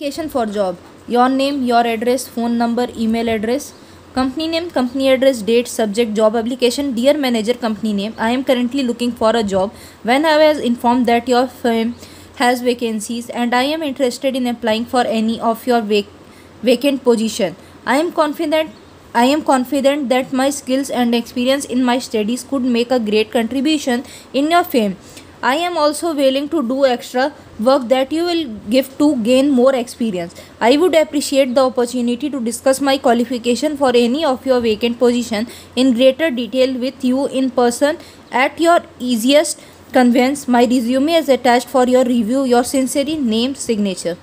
Application for job. Your name, your address, phone number, email address. Company name, company address, date, subject, job application. Dear manager, company name. I am currently looking for a job. When I was informed that your firm has vacancies and I am interested in applying for any of your vac- vacant position. I am confident I am confident that my skills and experience in my studies could make a great contribution in your firm. I am also willing to do extra work that you will give to gain more experience. I would appreciate the opportunity to discuss my qualification for any of your vacant position in greater detail with you in person at your easiest convenience. My resume is attached for your review. Your sincerely named signature.